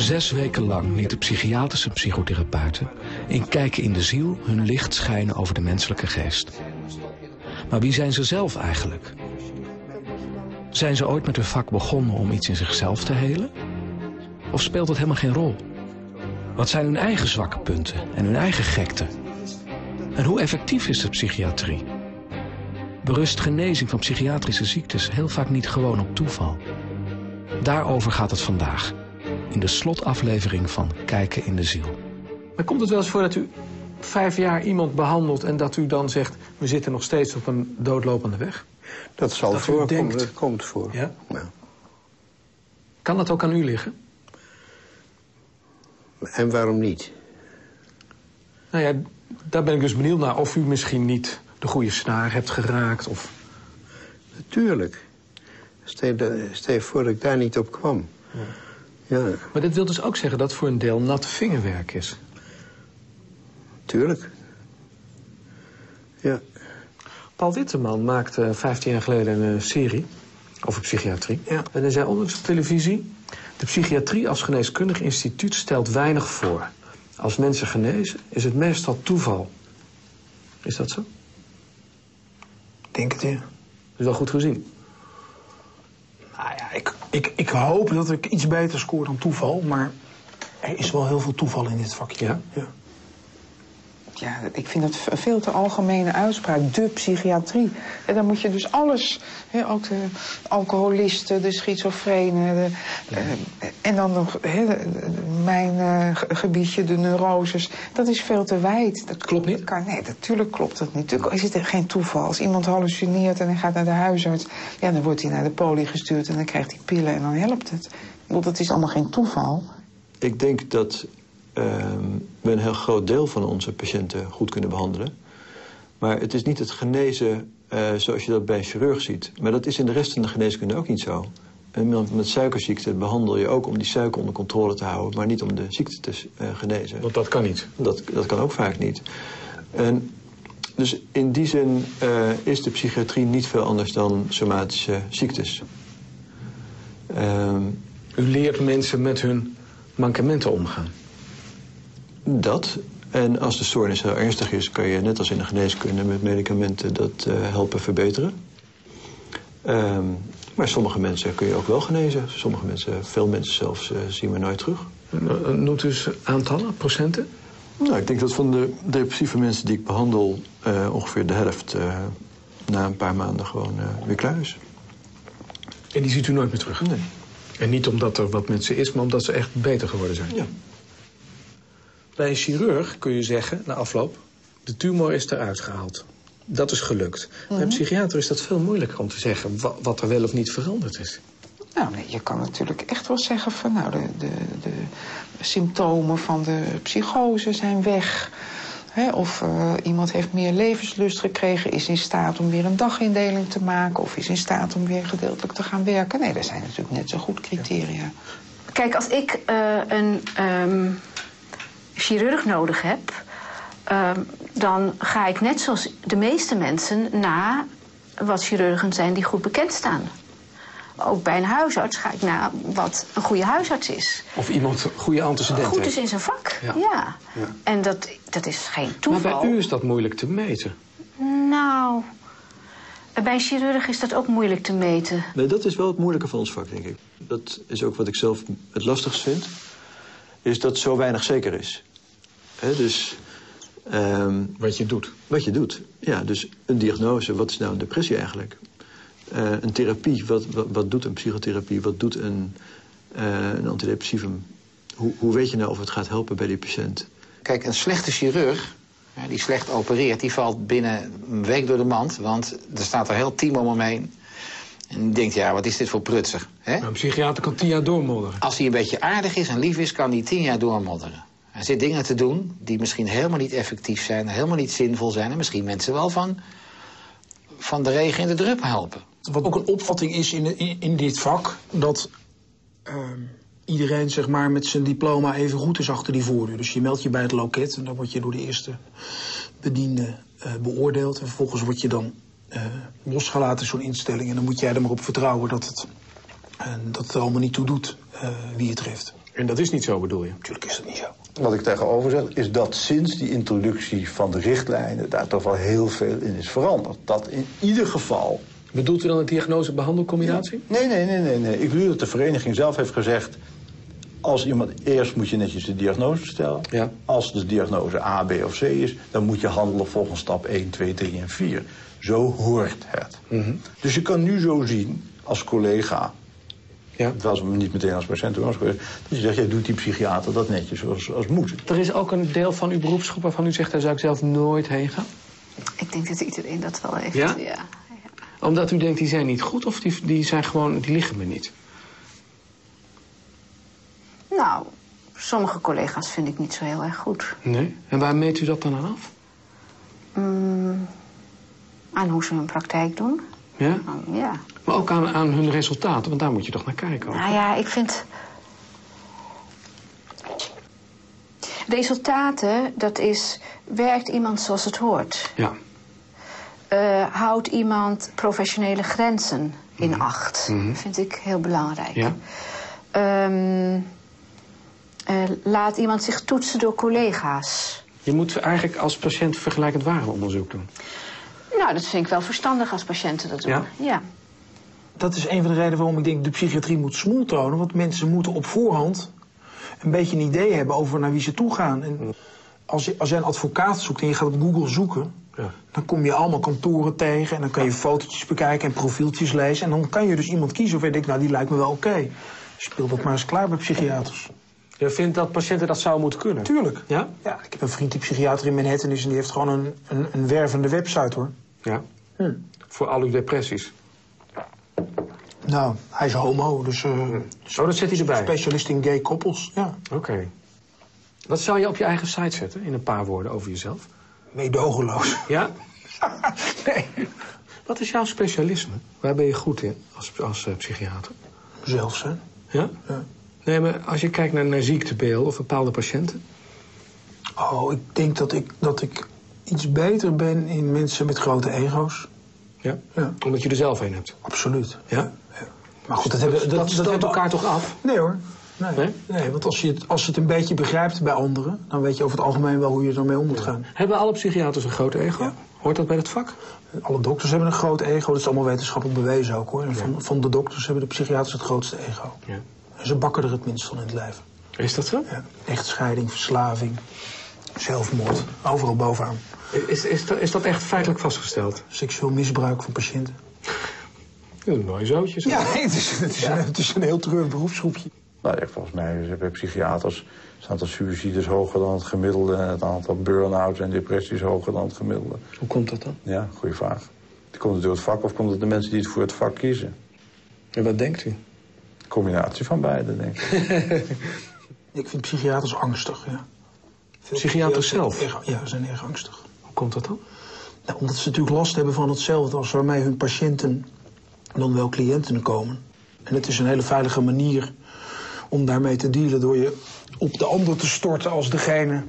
Zes weken lang lieten psychiatrische psychotherapeuten in Kijken in de Ziel hun licht schijnen over de menselijke geest. Maar wie zijn ze zelf eigenlijk? Zijn ze ooit met hun vak begonnen om iets in zichzelf te helen? Of speelt het helemaal geen rol? Wat zijn hun eigen zwakke punten en hun eigen gekte? En hoe effectief is de psychiatrie? Berust genezing van psychiatrische ziektes heel vaak niet gewoon op toeval? Daarover gaat het vandaag. In de slotaflevering van Kijken in de Ziel. Maar komt het wel eens voor dat u vijf jaar iemand behandelt... en dat u dan zegt, we zitten nog steeds op een doodlopende weg? Dat zal Dat voorkomen, denkt- dat komt voor. Ja? Ja. Kan dat ook aan u liggen? En waarom niet? Nou ja, daar ben ik dus benieuwd naar of u misschien niet de goede snaar hebt geraakt. Of... Natuurlijk. Stel je voor dat ik daar niet op kwam. Ja, Maar dit wil dus ook zeggen dat voor een deel nat vingerwerk is. tuurlijk. Ja, Paul Witteman maakte 15 jaar geleden een serie over psychiatrie. Ja. En hij zei onlangs op televisie... de psychiatrie als geneeskundig instituut stelt weinig voor. Als mensen genezen is het meestal toeval. Is dat zo? Denk het, ja. Dat is wel goed gezien. Ik, ik hoop dat ik iets beter scoor dan toeval, maar er is wel heel veel toeval in dit vakje. Ja? ja. Ja, ik vind het een veel te algemene uitspraak. De psychiatrie. En dan moet je dus alles, ook de alcoholisten, de schizofrenen... De, eh, en dan nog de- mijn eh, ge- gebiedje, de neuroses. Dat is veel te wijd. Dat Klopt niet? dat Kan, nee, natuurlijk klopt dat niet. Natuurlijk is het geen toeval. Als iemand hallucineert en hij gaat naar de huisarts... ja, dan wordt hij naar de poli gestuurd en dan krijgt hij pillen en dan helpt het. Bedoel, dat is allemaal geen toeval. Ik denk dat we een heel groot deel van onze patiënten goed kunnen behandelen. Maar het is niet het genezen eh, zoals je dat bij een chirurg ziet. Maar dat is in de rest van de geneeskunde ook niet zo. Iemand met suikerziekte behandel je ook om die suiker onder controle te houden... maar niet om de ziekte te eh, genezen. Want dat kan niet. Dat, dat kan ook vaak niet. En dus in die zin eh, is de psychiatrie niet veel anders dan somatische ziektes. Ehm, U leert mensen met hun mankementen omgaan. Dat. En als de stoornis heel ernstig is, kan je net als in de geneeskunde met medicamenten dat eh, helpen verbeteren. Ehm, maar sommige mensen kun je ook wel genezen. Sommige mensen, veel mensen zelfs, eh, zien we nooit terug. Eh, Noemt u eens aantallen, procenten? Nou, ik denk dat van de depressieve mensen die ik behandel, eh, ongeveer de helft eh, na een paar maanden gewoon eh, weer klaar is. En die ziet u nooit meer terug? Nee. En niet omdat er wat mensen is, maar omdat ze echt beter geworden zijn? Ja. Bij een chirurg kun je zeggen, na afloop, de tumor is eruit gehaald. Dat is gelukt. Bij een psychiater is dat veel moeilijker om te zeggen wa- wat er wel of niet veranderd is. Nou, nee, je kan natuurlijk echt wel zeggen van, nou, de, de, de symptomen van de psychose zijn weg. Hè, of eh, iemand heeft meer levenslust gekregen, is in staat om weer een dagindeling te maken... of is in staat om weer gedeeltelijk te gaan werken. Nee, dat zijn natuurlijk net zo goed criteria. Kijk, als ik eh, een ehm, chirurg nodig heb, ehm, dan ga ik net zoals de meeste mensen na wat chirurgen zijn die goed bekend staan. Ook bij een huisarts ga ik naar wat een goede huisarts is. Of iemand goede antecedenten Goed is in zijn vak, Ja. ja. En dat, dat is geen Maar toeval. bij u is dat moeilijk te meten. Nou, bij een chirurg is dat ook moeilijk te meten. Nee, dat is wel het moeilijke van ons vak, denk ik. Dat is ook wat ik zelf het lastigst vind. Is dat zo weinig zeker is. Hè, dus ehm, Wat je doet. wat je doet. Ja, dus een diagnose. Wat is nou een depressie eigenlijk? Eh, een therapie. Wat, wat, wat doet een psychotherapie? Wat doet een, eh, een antidepressivum? Hoe, hoe weet je nou of het gaat helpen bij die patiënt? Kijk, een slechte chirurg, hè, die slecht opereert, die valt binnen een week door de mand. Want er staat een heel team om hem heen. En die denkt, ja, wat is dit voor prutser? Hè? Maar een psychiater kan tien jaar doormodderen. Als hij een beetje aardig is en lief is, kan hij tien jaar doormodderen. Hij zit dingen te doen die misschien helemaal niet effectief zijn... helemaal niet zinvol zijn... en misschien mensen wel van, van de regen in de drup helpen. Wat ook een opvatting is in, in, dit vak, dat ehm, iedereen zeg maar, met zijn diploma even goed is achter die voordeur. Dus je meldt je bij het loket en dan word je door de eerste bediende eh, beoordeeld. En vervolgens word je dan eh, losgelaten zo'n instelling. En dan moet jij er maar op vertrouwen dat het, eh, dat het er allemaal niet toe doet wie het treft. En dat is niet zo, bedoel je? Natuurlijk is dat niet zo. Wat ik tegenover zeg, is dat sinds die introductie van de richtlijnen... daar toch wel heel veel in is veranderd. Dat in ieder geval... Bedoelt u dan een diagnose-behandelcombinatie? Nee, nee, nee, nee, nee. Ik bedoel dat de vereniging zelf heeft gezegd... als iemand eerst moet je netjes de diagnose stellen. Ja. Als de diagnose A, B of C is... dan moet je handelen volgens stap 1, 2, 3 en 4. Zo hoort het. Dus je kan nu zo zien als collega... Ja. Terwijl ze me niet meteen als patiënt als dat je zegt, jij doet die psychiater dat netjes zoals, als moet. Er is ook een deel van uw beroepsgroep waarvan u zegt... daar zou ik zelf nooit heen gaan. Ik denk dat iedereen dat wel heeft. Ja? ja. Omdat u denkt, die zijn niet goed of die, die zijn gewoon, die liggen me niet? Nou, sommige collega's vind ik niet zo heel erg goed. Nee? En waar meet u dat dan aan af? Mm, aan hoe ze hun praktijk doen. Ja? Ja. Maar ook aan, aan hun resultaten, want daar moet je toch naar kijken. ook. Nou ja, ik vind. Resultaten, dat is. Werkt iemand zoals het hoort? Ja. Eh, houdt iemand professionele grenzen in acht? Vind ik heel belangrijk. Ja? Ehm, eh, laat iemand zich toetsen door collega's. Je moet eigenlijk als patiënt vergelijkend warenonderzoek doen. Nou, dat vind ik wel verstandig als patiënten dat doen. Ja? ja. Dat is een van de redenen waarom ik denk de psychiatrie moet smoel tonen. Want mensen moeten op voorhand een beetje een idee hebben over naar wie ze toe gaan. En als, je, als jij een advocaat zoekt en je gaat op Google zoeken... Ja. dan kom je allemaal kantoren tegen en dan kan je fotootjes bekijken en profieltjes lezen. En dan kan je dus iemand kiezen of je denkt, nou die lijkt me wel oké. Speel dat maar eens klaar bij psychiaters. Je vindt dat patiënten dat zouden moeten kunnen? Tuurlijk. Ja? Ja, ik heb een vriend die psychiater in Manhattan is en die heeft gewoon een, een, een wervende website hoor. Ja. Voor al uw depressies. Nou, hij is homo, dus eh Oh, dat zet hij erbij. specialist in gay koppels. Ja, Oké. Wat zou je op je eigen site zetten, in een paar woorden over jezelf? meedogenloos. Ja? nee, Wat is jouw specialisme? Waar ben je goed in als, als eh, psychiater? zelf zijn. Ja? Ja. Nee, maar als je kijkt naar, naar ziektebeelden of bepaalde patiënten... Oh, ik denk dat ik, dat ik iets beter ben in mensen met grote ego's. Ja? Ja, Omdat je er zelf een hebt. absoluut. Ja? Maar goed, dat, hebben, Dat, dat, dat stoot hebben- elkaar toch af? Nee hoor. Nee, Nee? nee? want als je, het, als je het een beetje begrijpt bij anderen... dan weet je over het algemeen wel hoe je ermee om moet gaan. Hebben alle psychiaters een groot ego? Ja. Hoort dat bij het vak? Alle dokters hebben een groot ego. Dat is allemaal wetenschappelijk bewezen ook hoor. En van, van de dokters hebben de psychiaters het grootste ego. Ja. En ze bakken er het minst van in het lijf. Is dat zo? Ja. Echtscheiding, verslaving, zelfmoord. Overal bovenaan. Is, is, dat, is dat echt feitelijk vastgesteld? Seksueel misbruik van patiënten. Dat is een mooi zootje. zo. Ja, het is, het is, een, het is een heel treurig beroepsgroepje. Nou, ja, volgens mij is bij psychiaters is het aantal suicides hoger dan het gemiddelde... en het aantal burn-outs en depressies hoger dan het gemiddelde. Hoe komt dat dan? Ja, goede vraag. Komt het door het vak of komt het de mensen die het voor het vak kiezen? En wat denkt u? Combinatie van beide, denk ik. Ik vind psychiaters angstig, ja. Veel Psychiaters zelf? zijn erg- ja, zijn erg angstig. Komt dat dan? Nou, omdat ze natuurlijk last hebben van hetzelfde als waarmee hun patiënten dan wel cliënten komen. En het is een hele veilige manier om daarmee te dealen door je op de ander te storten als degene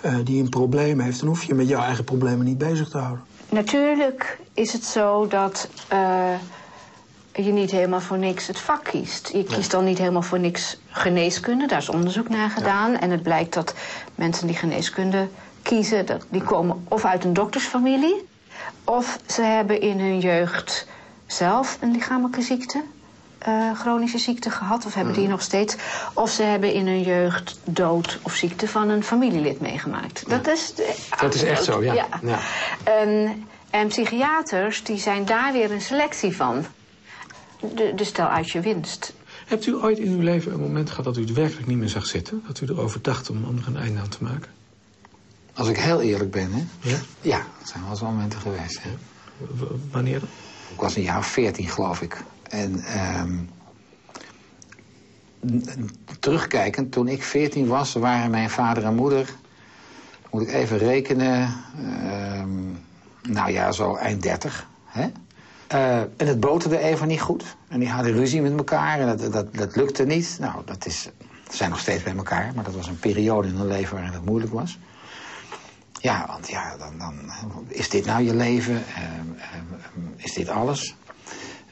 eh, die een probleem heeft. Dan hoef je met jouw eigen problemen niet bezig te houden. Natuurlijk is het zo dat eh, je niet helemaal voor niks het vak kiest. Je kiest dan niet helemaal voor niks geneeskunde. Daar is onderzoek naar gedaan. En het blijkt dat mensen die geneeskunde kiezen... Dat, die komen of uit een doktersfamilie... of ze hebben in hun jeugd zelf een lichamelijke ziekte... eh, chronische ziekte gehad, of hebben die nog steeds... of ze hebben in hun jeugd dood of ziekte van een familielid meegemaakt. Dat is, de- Dat is echt zo, ja. ja. Ja. En, en psychiaters die zijn daar weer een selectie van. De, de stel uit je winst. Hebt u ooit in uw leven een moment gehad dat u het werkelijk niet meer zag zitten? Dat u erover dacht om anderen een einde aan te maken? Als ik heel eerlijk ben, hè? Ja? Ja, dat zijn wel eens momenten geweest. Hè? W- wanneer dan? Ik was een jaar of veertien, geloof ik. En ehm, terugkijkend, toen ik veertien was, waren mijn vader en moeder... moet ik even rekenen, ehm, nou ja, zo eind dertig. Hè? Eh, en het boterde even niet goed. En die hadden ruzie met elkaar en dat, dat, dat lukte niet. Nou, dat is, ze zijn nog steeds bij elkaar, maar dat was een periode in hun leven waarin het moeilijk was. Ja, want ja, dan, dan is dit nou je leven? Ehm, ehm, is dit alles?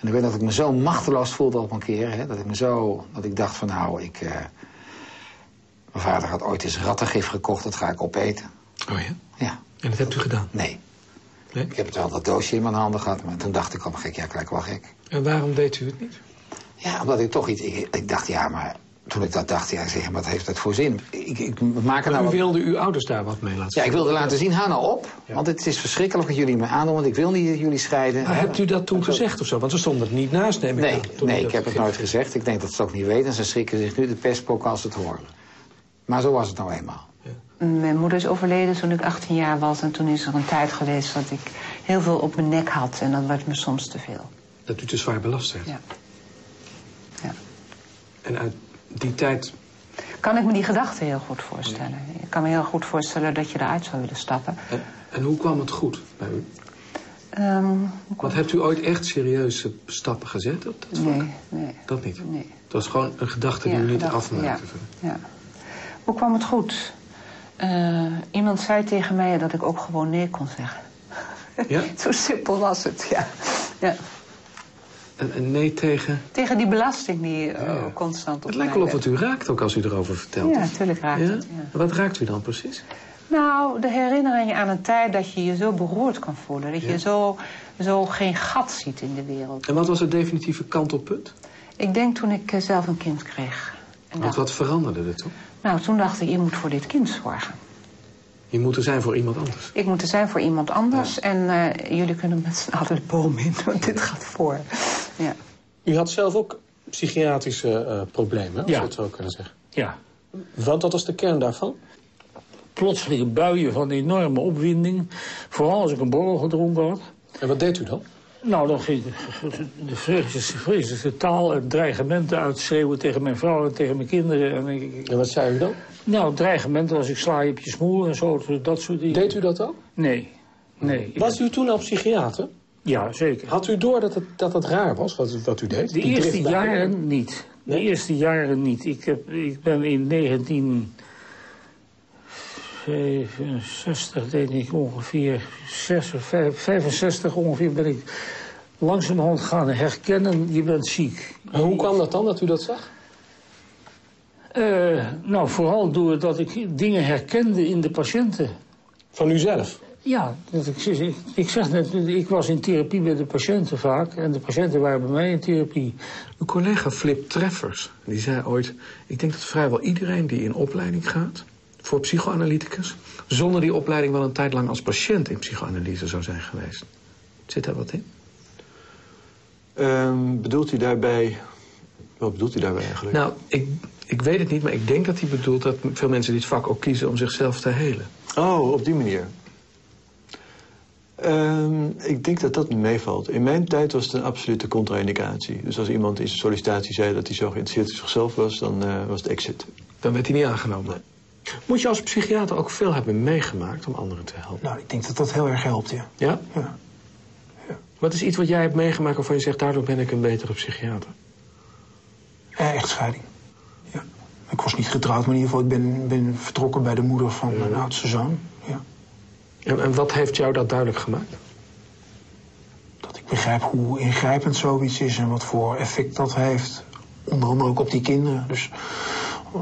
En ik weet dat ik me zo machteloos voelde op een keer. Hè, dat ik me zo, dat ik dacht van nou, ik, eh, Mijn vader had ooit eens rattengif gekocht, dat ga ik opeten. Oh ja? Ja, En dat hebt u gedaan? nee. Nee? Ik heb het wel dat doosje in mijn handen gehad, maar toen dacht ik, oh gek, ja, kijk wel gek. En waarom deed u het niet? Ja, omdat ik toch iets... Ik, ik dacht, ja, maar toen ik dat dacht, ja, zeg, wat heeft dat voor zin? Ik, ik maak er nou u wat- wilde uw ouders daar wat mee laten Ja, ik zien. wilde laten zien, hou nou op. Want het is verschrikkelijk wat jullie me aandoen, want ik wil niet dat jullie scheiden. Maar hebt u dat toen gezegd of zo? Want ze stonden er niet naast, neem ik Nee, aan. nee dat ik heb het nooit gezegd. Ik denk dat ze het ook niet weten. En ze schrikken zich nu de pestpokken als ze het horen. Maar zo was het nou eenmaal. Mijn moeder is overleden toen ik 18 jaar was. En toen is er een tijd geweest dat ik heel veel op mijn nek had. En dat werd me soms te veel. Dat u te zwaar belast werd. Ja. Ja. En uit die tijd... Kan ik me die gedachte heel goed voorstellen. Ik kan me heel goed voorstellen dat je eruit zou willen stappen. En, en hoe kwam het goed bij u? Ehm, Want hebt u ooit echt serieuze stappen gezet op dat vlak? nee, nee, Dat niet? nee. Dat was gewoon een gedachte die Ja, u niet gedachte, afmaakte. Ja. Hoe kwam het goed? Eh, iemand zei tegen mij dat ik ook gewoon nee kon zeggen. Ja? Zo simpel was het, ja. ja. En, en nee tegen... Tegen die belasting die eh, constant op Het lijkt wel of het u raakt ook als u erover vertelt. Ja, natuurlijk raakt Ja? het. Ja. Wat raakt u dan precies? Nou, de herinnering aan een tijd dat je je zo beroerd kan voelen. Dat je zo, zo geen gat ziet in de wereld. En wat was het definitieve kantelpunt? Ik denk toen ik eh, zelf een kind kreeg. En Want dacht, wat veranderde er toen? Nou, toen dacht ik, je moet voor dit kind zorgen. Je moet er zijn voor iemand anders. Ik moet er zijn voor iemand anders. En eh, jullie kunnen met z'n allen de boom in, want dit gaat voor. Ja. U had zelf ook psychiatrische eh, problemen, als Ja. we het zo kunnen zeggen. Ja. Want wat was de kern daarvan? Plotselinge buien van enorme opwinding. Vooral als ik een borrel gedronken had. En wat deed u dan? Nou, dan ging ik de vreselijkste, vreselijkste taal en dreigementen uitschreeuwen tegen mijn vrouw en tegen mijn kinderen. En ik, En wat zei u dan? nou, dreigementen als ik sla je op je smoel en zo, dat soort dingen. Deed u dat ook? Nee. Nee. Ik- Was u toen al psychiater? Ja, zeker. Had u door dat het, dat het raar was, wat, wat u deed? De Die eerste jaren niet. De eerste jaren niet. Ik, heb, ik ben in 1965, denk ik ongeveer, 6 of 5 65 ongeveer, ben ik langzamerhand gaan herkennen, je bent ziek. En hoe kwam dat dan, dat u dat zag? Eh, nou, vooral doordat ik dingen herkende in de patiënten. Van uzelf? Ja, dat ik, ik, ik zeg net, ik was in therapie bij de patiënten vaak. En de patiënten waren bij mij in therapie. Uw collega Flip Treffers, die zei ooit... ik denk dat vrijwel iedereen die in opleiding gaat voor psychoanalyticus... zonder die opleiding wel een tijd lang als patiënt in psychoanalyse zou zijn geweest. Zit daar wat in? Ehm, bedoelt u daarbij... Wat bedoelt u daarbij eigenlijk? Nou, ik, ik weet het niet, maar ik denk dat hij bedoelt... dat veel mensen dit vak ook kiezen om zichzelf te helen. Oh, op die manier. Ehm, ik denk dat dat meevalt. In mijn tijd was het een absolute contra-indicatie. Dus als iemand in zijn sollicitatie zei dat hij zo geïnteresseerd in zichzelf was, dan eh, was het exit. Dan werd hij niet aangenomen. Moet je als psychiater ook veel hebben meegemaakt om anderen te helpen? Nou, ik denk dat dat heel erg helpt, ja. Ja? Ja. Wat is iets wat jij hebt meegemaakt waarvan je zegt... daardoor ben ik een betere psychiater? Eh, echtscheiding. Ja. Ik was niet getrouwd, maar in ieder geval, ik ben, ben vertrokken bij de moeder van mijn oudste zoon. Ja. En, en wat heeft jou dat duidelijk gemaakt? Dat ik begrijp hoe ingrijpend zoiets is en wat voor effect dat heeft. Onder andere ook op die kinderen. Dus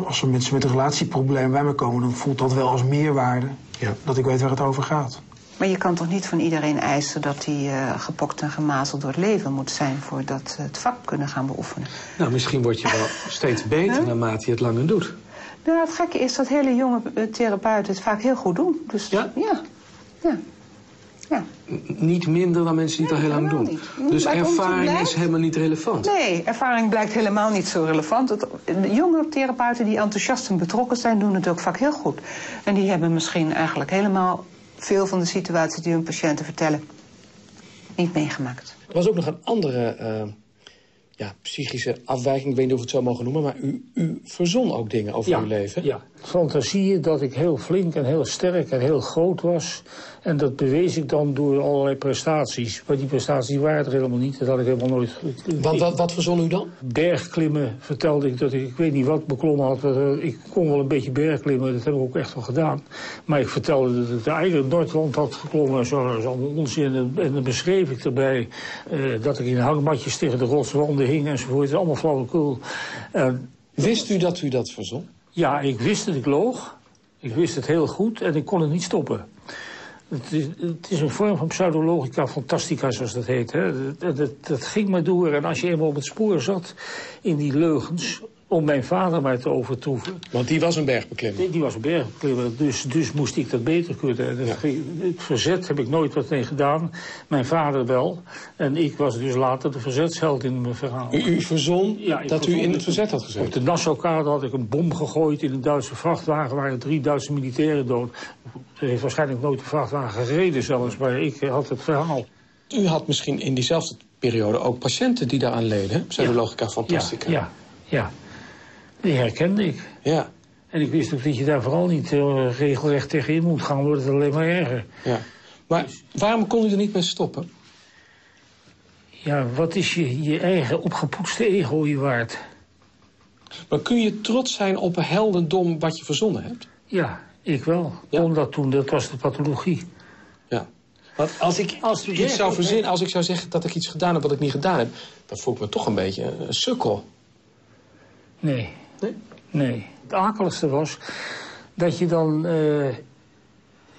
als er mensen met een relatieprobleem bij me komen, dan voelt dat wel als meerwaarde. Ja. Dat ik weet waar het over gaat. Maar je kan toch niet van iedereen eisen dat hij eh, gepokt en gemazeld door het leven moet zijn... voordat ze het vak kunnen gaan beoefenen. Nou, misschien word je wel steeds beter naarmate je het langer doet. Nou, het gekke is dat hele jonge eh, therapeuten het vaak heel goed doen. Dus Ja? ja. Ja. Niet minder dan mensen die het al heel lang doen. niet. Dus ervaring blijkt- is helemaal niet relevant. Nee, ervaring blijkt helemaal niet zo relevant. Het, de jonge therapeuten die enthousiast en betrokken zijn, doen het ook vaak heel goed. En die hebben misschien eigenlijk helemaal veel van de situaties die hun patiënten vertellen niet meegemaakt. Er was ook nog een andere eh, ja, psychische afwijking. Ik weet niet of we het zo mogen noemen. Maar u, u verzon ook dingen over uw leven. Ja, fantasieën dat ik heel flink en heel sterk en heel groot was. En dat bewees ik dan door allerlei prestaties. Maar die prestaties waren er helemaal niet. Dat had ik helemaal nooit... Wat, wat, wat verzon u dan? Bergklimmen vertelde ik dat ik, ik weet niet wat beklommen had. eh, Ik kon wel een beetje bergklimmen, dat heb ik ook echt wel gedaan. Maar ik vertelde dat ik de eigen Noordwand had geklommen en zo. Dat is allemaal onzin. En, dan beschreef ik erbij eh, dat ik in hangmatjes tegen de rotswanden hing enzovoort. Allemaal flauwekul. En Wist u dat u dat verzon? Ja, ik wist dat ik loog. Ik wist het heel goed en ik kon het niet stoppen. Het is, een vorm van pseudologica fantastica, zoals dat heet. Hè. Dat, dat, dat ging maar door. En als je eenmaal op het spoor zat in die leugens... om mijn vader maar te overtroeven... Want die was een bergbeklimmer. Die, die was een bergbeklimmer, dus, dus moest ik dat beter kunnen. En het, het verzet heb ik nooit wat mee gedaan. Mijn vader wel. En ik was dus later de verzetsheld in mijn verhaal. U, u verzon Ja, dat u in het verzet had Op gezeten. de Nassaukade had ik een bom gegooid in een Duitse vrachtwagen. waren drie Duitse militairen dood. Er heeft waarschijnlijk nooit de vrachtwagen gereden zelfs, maar ik had het verhaal. U had misschien in diezelfde periode ook patiënten die daaraan leden. hè? Pseudologica fantastica. Ja, ja. Die herkende ik. Ja, En ik wist ook dat je daar vooral niet eh, regelrecht tegen in moet gaan, wordt het alleen maar erger. ja. Maar waarom kon u er niet mee stoppen? Ja, wat is je, je eigen opgepoetste ego je waard? Maar kun je trots zijn op een heldendom wat je verzonnen hebt? Ja, ik wel. Ja. Omdat toen, dat was de pathologie. Ja. Want als ik Als iets zou verzinnen, als ik zou zeggen dat ik iets gedaan heb wat ik niet gedaan heb, dan voel ik me toch een beetje een sukkel. Nee. Nee? Nee. Het akeligste was dat je dan eh,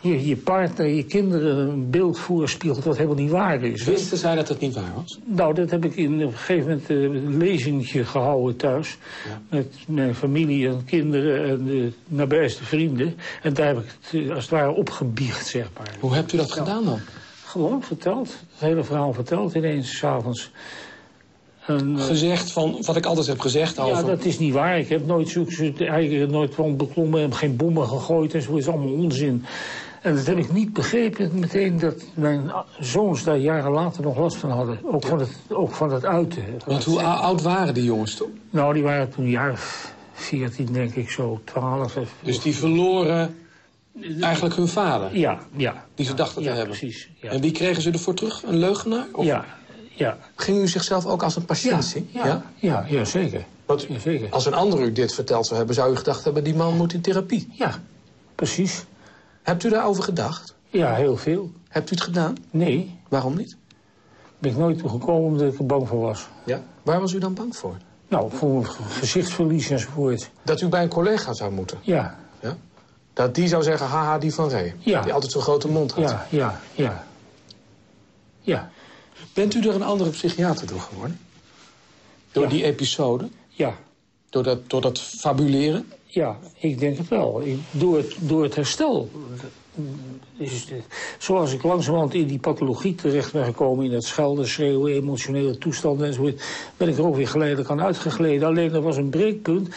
je, je partner, je kinderen een beeld voorspiegelt wat helemaal niet waar is. Wisten zij dat het niet waar was? Nou, dat heb ik in, op een gegeven moment eh, een lezingje gehouden thuis. Met mijn familie en kinderen en de nabijste vrienden. En daar heb ik het eh, als het ware opgebiecht, zeg maar. Hoe hebt u dat gedaan dan? Gewoon verteld. Het hele verhaal verteld ineens, s'avonds. En, eh, Gezegd van wat ik altijd heb gezegd ja, over... dat is niet waar. Ik heb nooit zulke soort eigen nooit van beklommen, heb geen bommen gegooid en zo is allemaal onzin. En dat heb ik niet begrepen meteen dat mijn zoons daar jaren later nog last van hadden. Ook van het, ook van het uiten. Want hoe ou- oud waren die jongens toen? Nou, die waren toen jaar of 14, denk ik, zo 12. of- Dus die verloren eigenlijk hun vader, Ja, ja. die ze dachten te ja, hebben. precies. Ja, En wie kregen ze ervoor terug? Een leugenaar? Of ja, ja. Ging u zichzelf ook als een patiënt zien? Ja, ja, ja, zeker. Want Ja, zeker. als een ander u dit verteld zou hebben, zou u gedacht hebben, die man moet in therapie. Ja, precies. Hebt u daarover gedacht? Ja, heel veel. Hebt u het gedaan? Nee, Waarom niet? ben ik nooit gekomen omdat ik er bang voor was. Ja. Waar was u dan bang voor? Nou, voor gezichtsverlies enzovoort. Dat u bij een collega zou moeten. Ja, Ja? Dat die zou zeggen, haha, die van. Ja. Die altijd zo'n grote mond had. ja, ja, ja. Ja, Bent u er een andere psychiater door geworden? Door Ja. die episode? ja. Door dat, door dat fabuleren? Ja, ik denk het wel. Ik, door, het, door het herstel. Is zoals ik langzamerhand in die pathologie terecht ben gekomen... in het schelden, schreeuwen, emotionele toestanden enzovoort... ben ik er ook weer geleidelijk aan uitgegleden. Alleen er was een breekpunt.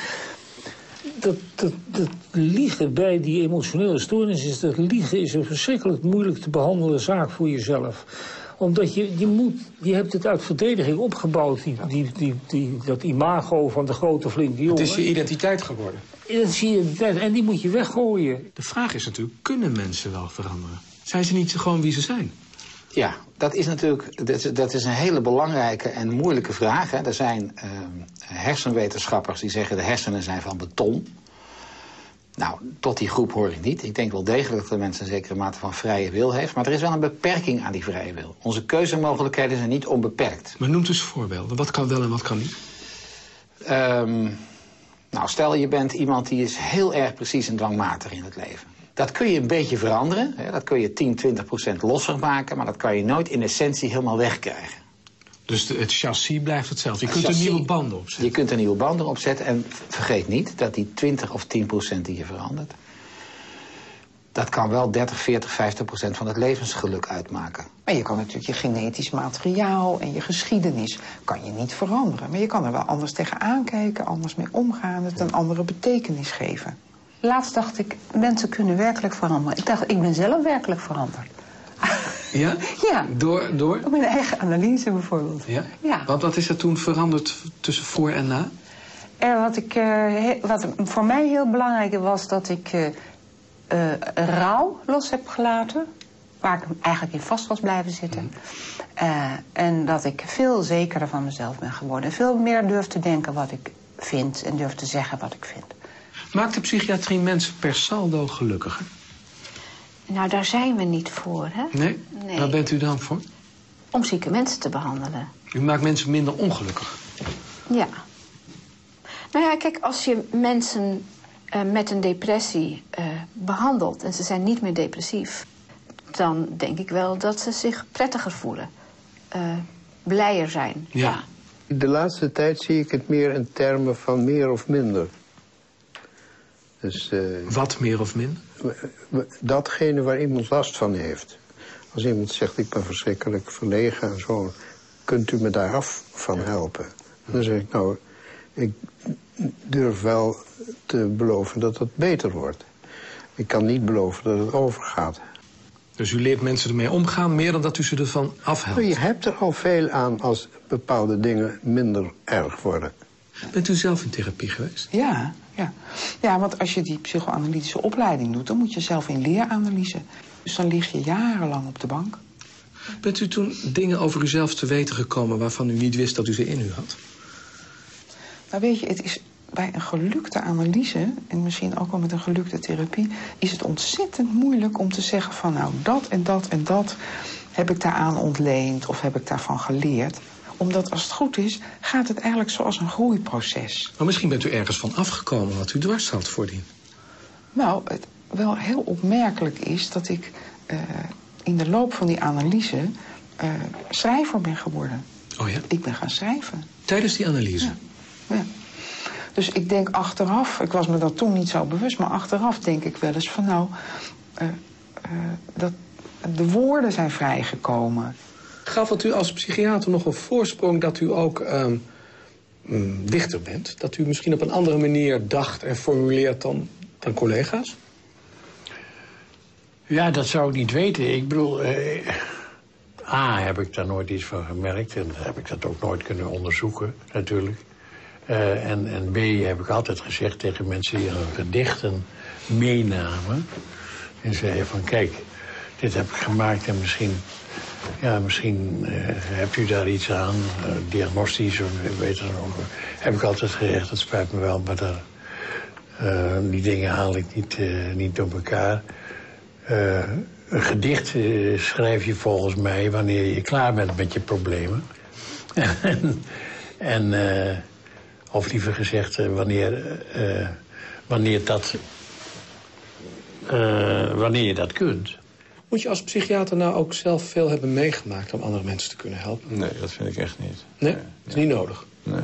Dat, dat, dat liegen bij die emotionele stoornis is... dat liegen is een verschrikkelijk moeilijk te behandelen zaak voor jezelf omdat je, je moet, je hebt het uit verdediging opgebouwd, die, die, die, die, dat imago van de grote flinke jongen. Het is je identiteit geworden. Dat zie je, en die moet je weggooien. De vraag is natuurlijk, kunnen mensen wel veranderen? Zijn ze niet gewoon wie ze zijn? Ja, dat is natuurlijk dat is, dat is een hele belangrijke en moeilijke vraag. Hè. Er zijn ehm, hersenwetenschappers die zeggen de hersenen zijn van beton. Nou, tot die groep hoor ik niet. Ik denk wel degelijk dat de mens een zekere mate van vrije wil heeft. Maar er is wel een beperking aan die vrije wil. Onze keuzemogelijkheden zijn niet onbeperkt. Maar noemt eens voorbeelden. Wat kan wel en wat kan niet? Ehm, nou, stel je bent iemand die is heel erg precies en dwangmatig in het leven. Dat kun je een beetje veranderen. Hè. Dat kun je 10, 20 procent losser maken. Maar dat kan je nooit in essentie helemaal wegkrijgen. Dus de- het chassis blijft hetzelfde. Je Het kunt er nieuwe banden op zetten. Je kunt er nieuwe banden op zetten. En vergeet niet dat die 20 of 10 procent die je verandert... dat kan wel 30, 40, 50 procent van het levensgeluk uitmaken. Maar je kan natuurlijk je genetisch materiaal en je geschiedenis kan je niet veranderen. Maar je kan er wel anders tegenaan kijken, anders mee omgaan, het een andere betekenis geven. Laatst dacht ik, mensen kunnen werkelijk veranderen. Ik dacht, ik ben zelf werkelijk veranderd. Ja? Ja, Door, door? op mijn eigen analyse bijvoorbeeld. Ja? Ja. Want wat is er toen veranderd tussen voor en na? En wat, ik, eh, wat voor mij heel belangrijk was, dat ik eh, rouw los heb gelaten. Waar ik eigenlijk in vast was blijven zitten. Eh, en dat ik veel zekerder van mezelf ben geworden. En veel meer durf te denken wat ik vind en durf te zeggen wat ik vind. Maakt de psychiatrie mensen per saldo gelukkiger? Nou, daar zijn we niet voor, hè? Nee? Nee. Waar bent u dan voor? Om zieke mensen te behandelen. U maakt mensen minder ongelukkig. Ja. Nou ja, kijk, als je mensen eh, met een depressie eh, behandeld en ze zijn niet meer depressief, dan denk ik wel dat ze zich prettiger voelen, eh, blijer zijn. Ja. De laatste tijd zie ik het meer in termen van meer of minder. Dus eh, Wat meer of min? Datgene waar iemand last van heeft. Als iemand zegt, ik ben verschrikkelijk verlegen en zo... kunt u me daar af van helpen? Dan zeg ik, nou, ik durf wel te beloven dat het beter wordt. Ik kan niet beloven dat het overgaat. Dus u leert mensen ermee omgaan meer dan dat u ze ervan afhelpt. Maar je hebt er al veel aan als bepaalde dingen minder erg worden. Bent u zelf in therapie geweest? Ja, ja. ja, want als je die psychoanalytische opleiding doet... dan moet je zelf in leeranalyse. Dus dan lig je jarenlang op de bank. Bent u toen dingen over uzelf te weten gekomen waarvan u niet wist dat u ze in u had? Nou weet je, het is bij een gelukte analyse... en misschien ook wel met een gelukte therapie... is het ontzettend moeilijk om te zeggen van... nou, dat en dat en dat heb ik daaraan ontleend... of heb ik daarvan geleerd. Omdat als het goed is, gaat het eigenlijk zoals een groeiproces. Maar misschien bent u ergens van afgekomen wat u dwars had voordien. Nou, het wel heel opmerkelijk is dat ik eh, in de loop van die analyse eh, schrijver ben geworden. Oh ja? Ik ben gaan schrijven. Tijdens die analyse? Ja. Dus ik denk achteraf, ik was me dat toen niet zo bewust, maar achteraf denk ik wel eens van nou, eh, dat de woorden zijn vrijgekomen. Gaf het u als psychiater nog een voorsprong dat u ook ehm, mm, dichter bent? Dat u misschien op een andere manier dacht en formuleert dan, dan collega's? Ja, dat zou ik niet weten. Ik bedoel, eh, A, heb ik daar nooit iets van gemerkt... en heb ik dat ook nooit kunnen onderzoeken, natuurlijk. Eh, en, en B, heb ik altijd gezegd tegen mensen die hun gedichten meenamen... en zeiden van, kijk, dit heb ik gemaakt en misschien... Ja, misschien eh, hebt u daar iets aan, eh, diagnostisch nog. Heb ik altijd gezegd, dat spijt me wel, maar eh, die dingen haal ik niet, niet door elkaar. Een gedicht schrijf je volgens mij wanneer je klaar bent met je problemen. en, of liever gezegd, wanneer, wanneer, dat, wanneer je dat kunt. Moet je als psychiater nou ook zelf veel hebben meegemaakt om andere mensen te kunnen helpen? Nee, dat vind ik echt niet. Nee? Dat is niet nodig. Nee.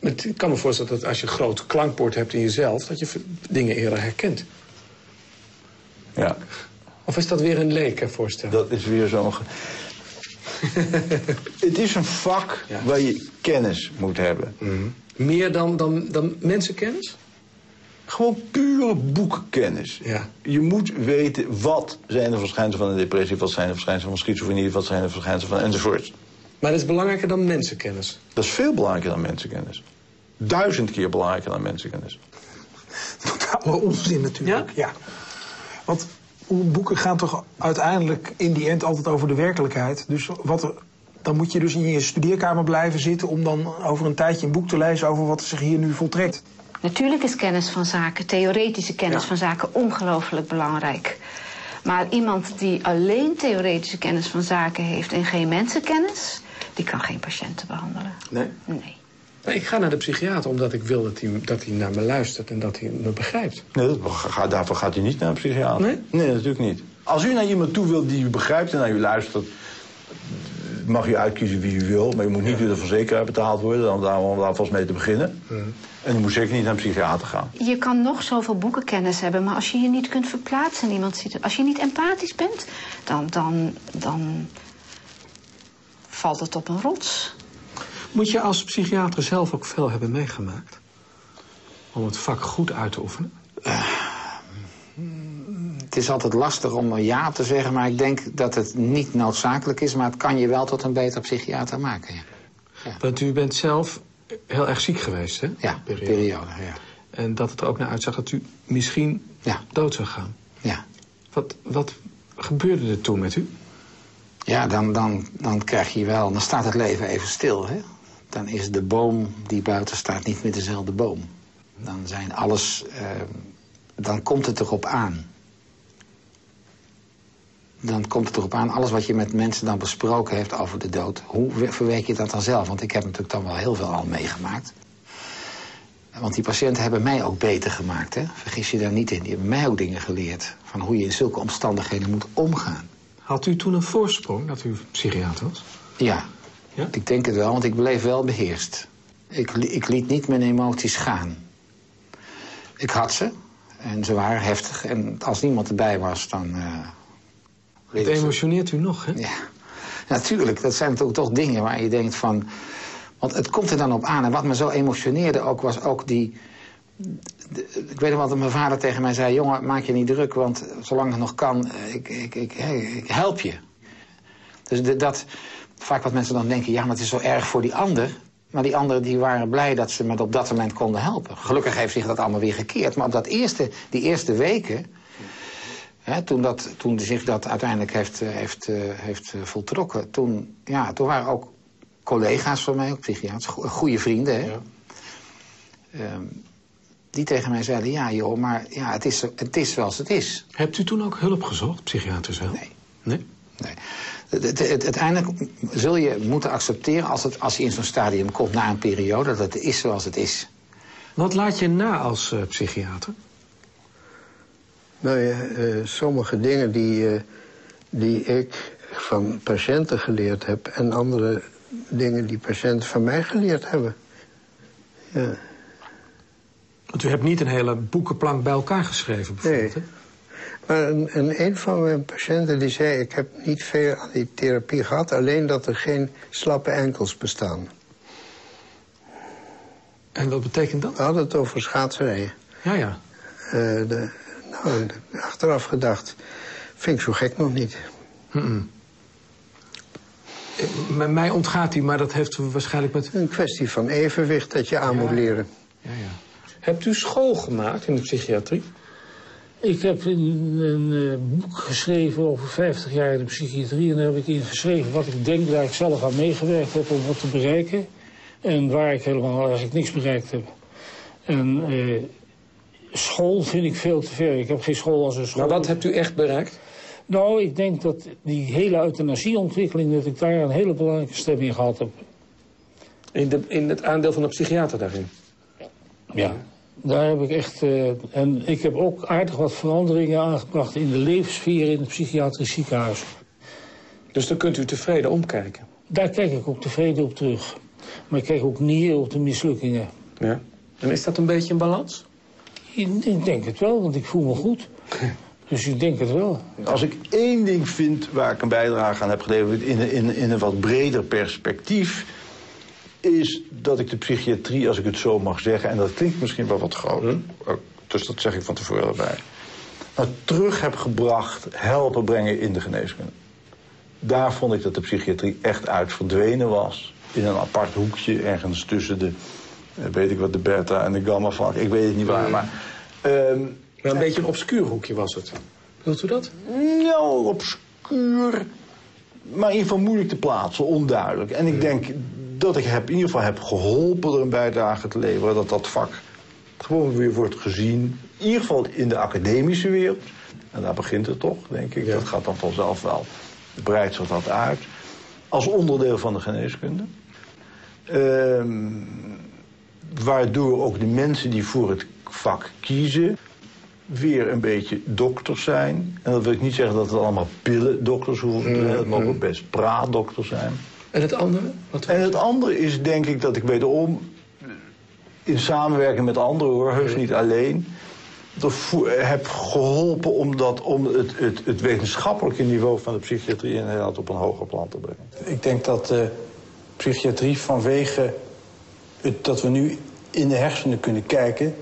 Ik kan me voorstellen dat als je een groot klankbord hebt in jezelf... dat je dingen eerder herkent. Ja. Of is dat weer een leek, hè, voorstel? Dat is weer zo'n... Het is een vak waar je kennis moet hebben. Meer dan, dan, dan mensenkennis? Gewoon pure boekkennis. Ja. Je moet weten wat zijn de verschijnselen van een depressie, wat zijn de verschijnselen van schizofrenie, wat zijn de verschijnselen van enzovoort. Maar dat is belangrijker dan mensenkennis. Dat is veel belangrijker dan mensenkennis. Duizend keer belangrijker dan mensenkennis. Totale onzin natuurlijk. Ja? Want boeken gaan toch uiteindelijk in die end altijd over de werkelijkheid. Dus wat er, dan moet je dus in je studeerkamer blijven zitten... om dan over een tijdje een boek te lezen over wat zich hier nu voltrekt. Natuurlijk is kennis van zaken, theoretische kennis van zaken, ongelooflijk belangrijk. Maar iemand die alleen theoretische kennis van zaken heeft en geen mensenkennis, die kan geen patiënten behandelen. Nee? Nee. Ik ga naar de psychiater omdat ik wil dat hij, dat hij naar me luistert en dat hij me begrijpt. Nee, dat, daarvoor gaat u niet naar een psychiater. Nee? Nee, natuurlijk niet. Als u naar iemand toe wilt die u begrijpt en naar u luistert... mag u uitkiezen wie u wil, maar u moet niet door de verzekeraar betaald worden... dan daar, om daar vast mee te beginnen. En u moet zeker niet naar een psychiater gaan. Je kan nog zoveel boekenkennis hebben, maar als je je niet kunt verplaatsen in iemand ziet, als je niet empathisch bent, dan, dan, dan valt het op een rots. Moet je als psychiater zelf ook veel hebben meegemaakt? Om het vak goed uit te oefenen? Het is altijd lastig om een ja te zeggen, maar ik denk dat het niet noodzakelijk is. Maar het kan je wel tot een beter psychiater maken. Ja, Want u bent zelf heel erg ziek geweest, hè? ja periode. ja. En dat het er ook naar uitzag dat u misschien Ja. dood zou gaan. Ja. Wat, wat gebeurde er toen met u? Ja, dan, dan, dan krijg je wel, dan staat het leven even stil. Hè? Dan is de boom die buiten staat niet meer dezelfde boom. Dan zijn alles, eh, dan komt het erop aan. Dan komt het erop aan, alles wat je met mensen dan besproken heeft over de dood. Hoe we- verwerk je dat dan zelf? Want ik heb natuurlijk dan wel heel veel al meegemaakt. Want die patiënten hebben mij ook beter gemaakt, hè? vergis je daar niet in. Die hebben mij ook dingen geleerd van hoe je in zulke omstandigheden moet omgaan. Had u toen een voorsprong dat u psychiater was? Ja, Ja? ik denk het wel, want ik bleef wel beheerst. Ik, ik liet niet mijn emoties gaan. Ik had ze en ze waren heftig. En als niemand erbij was, dan... eh, Het emotioneert u nog, hè? Ja, natuurlijk. Dat zijn toch, toch dingen waar je denkt van... Want het komt er dan op aan. En wat me zo emotioneerde ook, was ook die... de- ik weet nog wat mijn vader tegen mij zei... jongen, maak je niet druk, want zolang het nog kan, eh, ik, ik, ik, ik help je. Dus de- dat, vaak wat mensen dan denken... ja, maar het is zo erg voor die ander. Maar die anderen die waren blij dat ze me op dat moment konden helpen. Gelukkig heeft zich dat allemaal weer gekeerd. Maar op dat eerste, die eerste weken... Toen, dat, toen zich dat uiteindelijk heeft, eh, heeft, eh, heeft eh, voltrokken, toen, ja, toen waren ook collega's van mij, ook psychiaters, go- goede vrienden, hè, ehm, die tegen mij zeiden: Ja, joh, maar ja, het, is, het is zoals het is. Hebt u toen ook hulp gezocht, psychiaters hulp? Nee. Nee? Nee. Het, het, het- uiteindelijk zul je moeten accepteren als, het, als je in zo'n stadium komt na een periode, dat het is zoals het is. Wat laat je na als psychiater? Nou ja, eh, sommige dingen die, eh, die ik van patiënten geleerd heb... en andere dingen die patiënten van mij geleerd hebben. Ja. Want u hebt niet een hele boekenplank bij elkaar geschreven, bijvoorbeeld, Nee. hè? Maar een, een, een van mijn patiënten die zei... ik heb niet veel aan die therapie gehad... alleen dat er geen slappe enkels bestaan. En wat betekent dat? We hadden het over schaatserijen. Ja, ja. Eh, de, nou, achteraf gedacht, vind ik zo gek nog niet. Mm-mm. Eh, m- Mij ontgaat die, maar dat heeft waarschijnlijk met... Een kwestie van evenwicht dat je aan moet leren. Ja, ja. Hebt u school gemaakt in de psychiatrie? Ik heb een, een eh, boek geschreven over 50 jaar in de psychiatrie. En daar heb ik in geschreven wat ik denk waar ik zelf aan meegewerkt heb om wat te bereiken. En waar ik helemaal eigenlijk niks bereikt heb. En eh, school vind ik veel te ver. Ik heb geen school als een school. Maar wat hebt u echt bereikt? Nou, ik denk dat die hele euthanasieontwikkeling... dat ik daar een hele belangrijke stem in gehad heb. In, de, in het aandeel van de psychiater daarin? Ja. Daar heb ik echt... eh, en ik heb ook aardig wat veranderingen aangebracht... in de levenssfeer in het psychiatrisch ziekenhuis. Dus dan kunt u tevreden omkijken? Daar kijk ik ook tevreden op terug. Maar ik kijk ook neer op de mislukkingen. Ja. En is dat een beetje een balans? Ik, ik denk het wel, want ik voel me goed. Dus ik denk het wel. Als ik één ding vind waar ik een bijdrage aan heb geleverd in, een- in, in een wat breder perspectief, is dat ik de psychiatrie, als ik het zo mag zeggen, en dat klinkt misschien wel wat groot, ook- dus dat zeg ik van tevoren erbij, nou, terug heb gebracht, helpen brengen in de geneeskunde. Daar vond ik dat de psychiatrie echt uit verdwenen was. In een apart hoekje, ergens tussen de, eh, weet ik wat, de beta en de gamma van, ik weet het niet waar, maar... ehm, Maar een beetje een obscuur hoekje was het. Wilt u dat? nou, obscuur. Maar in ieder geval moeilijk te plaatsen, onduidelijk. En ik denk dat ik heb, in ieder geval heb geholpen er een bijdrage te leveren. Dat dat vak gewoon weer wordt gezien. In ieder geval in de academische wereld. En daar begint het toch, denk ik. Dat gaat dan vanzelf wel. Breidt zich dat uit. Als onderdeel van de geneeskunde. Ehm, waardoor ook de mensen die voor het vak kiezen weer een beetje dokters zijn. En dat wil ik niet zeggen dat het allemaal pillendokters hoeven te zijn. Het mogen ook best praatdokters zijn. En het andere? Wat En het andere is denk ik dat ik wederom in samenwerking met anderen hoor, heus niet alleen, heb geholpen om, dat, om het, het, het wetenschappelijke niveau van de psychiatrie in Nederland op een hoger plan te brengen. Ik denk dat de psychiatrie vanwege het, dat we nu in de hersenen kunnen kijken...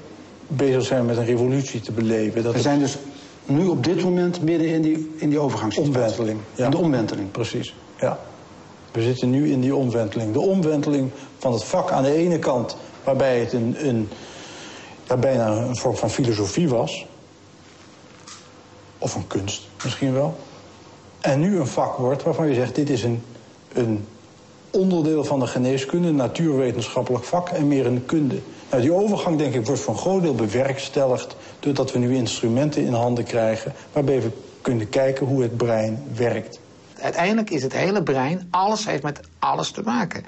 bezig zijn met een revolutie te beleven. Dat We zijn dus nu op dit moment midden in die, in die overgangssituatie. omwenteling. In de omwenteling. Precies, ja. We zitten nu in die omwenteling. De omwenteling van het vak aan de ene kant... waarbij het een, een, ja, bijna een vorm van filosofie was. Of een kunst misschien wel. En nu een vak wordt waarvan je zegt... dit is een, een onderdeel van de geneeskunde, een natuurwetenschappelijk vak... en meer een kunde. Nou, die overgang, denk ik, wordt voor een groot deel bewerkstelligd... doordat we nu instrumenten in handen krijgen... waarbij we kunnen kijken hoe het brein werkt. Uiteindelijk is het hele brein, alles heeft met alles te maken.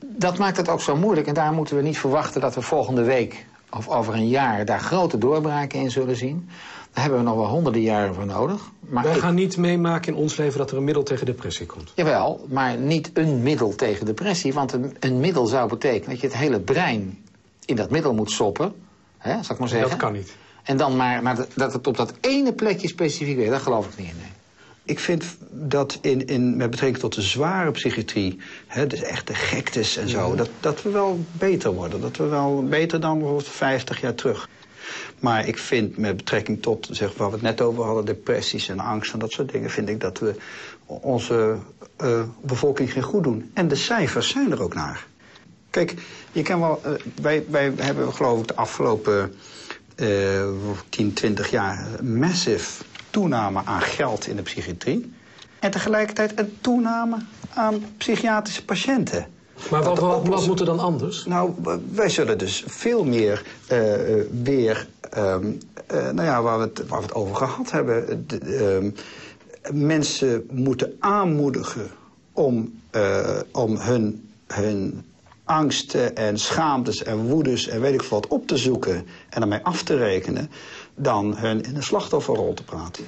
dat maakt het ook zo moeilijk. En daar moeten we niet verwachten dat we volgende week of over een jaar daar grote doorbraken in zullen zien. Daar hebben we nog wel honderden jaren voor nodig. Maar Wij ik- gaan niet meemaken in ons leven dat er een middel tegen depressie komt. Jawel, maar niet een middel tegen depressie. Want een, een middel zou betekenen dat je het hele brein in dat middel moet stoppen. Hè, zal ik maar zeggen. Dat kan niet. En dan maar, maar dat- het op dat ene plekje specifiek werkt, daar geloof ik niet in. nee. Ik vind dat in, in, met betrekking tot de zware psychiatrie, hè, dus echt de gektes en zo, dat, dat we wel beter worden. Dat we wel beter dan bijvoorbeeld 50 jaar terug. Maar ik vind met betrekking tot, zeg, waar we het net over hadden, depressies en angst en dat soort dingen, vind ik dat we onze eh, bevolking geen goed doen. En de cijfers zijn er ook naar. Kijk, je kan wel, eh, wij, wij hebben geloof ik de afgelopen eh 10, 20 jaar massive toename aan geld in de psychiatrie. En tegelijkertijd een toename aan psychiatrische patiënten. Maar wat, wat, moet er dan anders? Nou, wij zullen dus veel meer eh, weer, ehm, eh, nou ja, waar we, het, waar we het over gehad hebben. de- ehm, mensen moeten aanmoedigen om, om hun, hun angsten en schaamtes en woedes en weet ik veel wat op te zoeken en ermee af te rekenen, dan hun in een slachtofferrol te praten.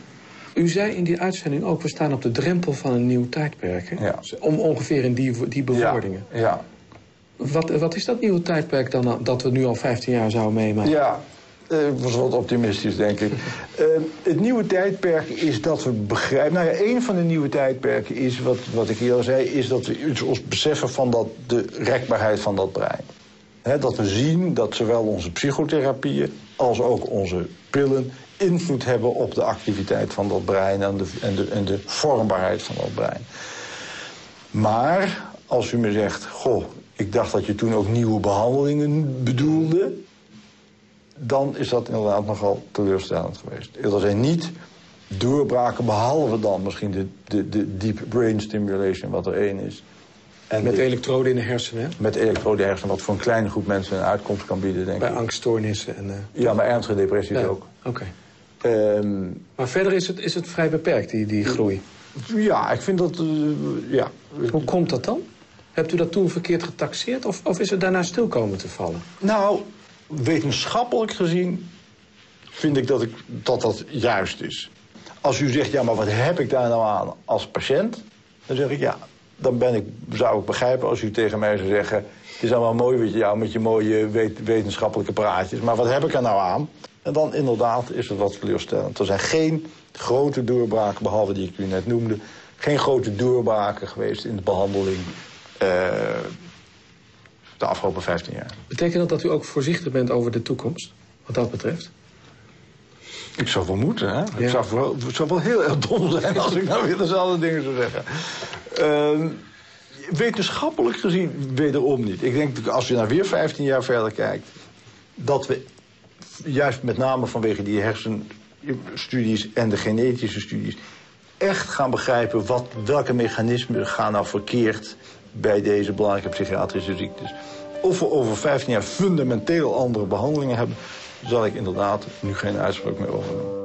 U zei in die uitzending ook, we staan op de drempel van een nieuw tijdperk. Hè? Ja. Om ongeveer in die, die bewoordingen. Ja. Wat, wat is dat nieuwe tijdperk dan dat we nu al 15 jaar zouden meemaken? Ja, ik was wat optimistisch, denk ik. Eh, het nieuwe tijdperk is dat we begrijpen... Nou ja, een van de nieuwe tijdperken is, wat, wat ik eerder zei... is dat we iets- ons beseffen van dat, de rekbaarheid van dat brein. Dat we zien dat zowel onze psychotherapieën als ook onze pillen... invloed hebben op de activiteit van dat brein... en de, en de, en de vormbaarheid van dat brein. Maar als u me zegt, goh, ik dacht dat je toen ook nieuwe behandelingen bedoelde, dan is dat inderdaad nogal teleurstellend geweest. Er zijn niet doorbraken, behalve dan misschien de, de, de deep brain stimulation, wat er één is. En Met de- elektroden in de hersenen, hè? met elektrode hersenen, wat voor een kleine groep mensen een uitkomst kan bieden, denk bij ik. angststoornissen. En, eh, Ja, maar ernstige depressies ja, ook. Oké. Ehm, Maar verder is het, is het vrij beperkt, die, die groei. ja, ik vind dat... eh, ja. Hoe komt dat dan? Hebt u dat toen verkeerd getaxeerd of, of is het daarna stil komen te vallen? Nou, wetenschappelijk gezien vind ik dat, ik dat dat juist is. Als u zegt, ja, maar wat heb ik daar nou aan als patiënt? Dan zeg ik, ja, dan ben ik, zou ik begrijpen als u tegen mij zou zeggen... het is allemaal mooi met jou, met je mooie wet- wetenschappelijke praatjes... maar wat heb ik er nou aan? En dan inderdaad is het wat teleurstellend. Er zijn geen grote doorbraken, behalve die ik u net noemde... geen grote doorbraken geweest in de behandeling... eh, de afgelopen 15 jaar. Betekent dat dat u ook voorzichtig bent over de toekomst, wat dat betreft? Ik zou wel moeten, hè? Ja. Ik zou wel, het zou wel heel erg dom zijn als ik nou weer dezelfde dingen zou zeggen. Ehm, wetenschappelijk gezien wederom niet. Ik denk dat als je nou weer 15 jaar verder kijkt... dat we juist met name vanwege die hersenstudies en de genetische studies... echt gaan begrijpen wat, welke mechanismen gaan nou verkeerd... bij deze belangrijke psychiatrische ziektes. Of we over 15 jaar fundamenteel andere behandelingen hebben... zal ik inderdaad nu geen uitspraak meer over doen.